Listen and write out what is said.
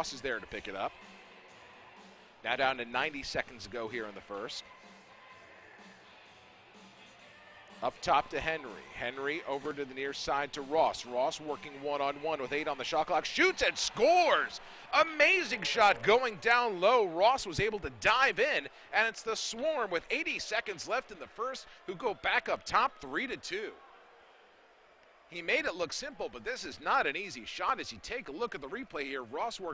Ross is there to pick it up. Now down to 90 seconds to go here in the first. Up top to Henry. Henry over to the near side to Ross. Ross working one on one with eight on the shot clock. Shoots and scores! Amazing shot going down low. Ross was able to dive in, and it's the Swarm with 80 seconds left in the first who go back up top 3 to 2. He made it look simple, but this is not an easy shot as you take a look at the replay here. Ross worked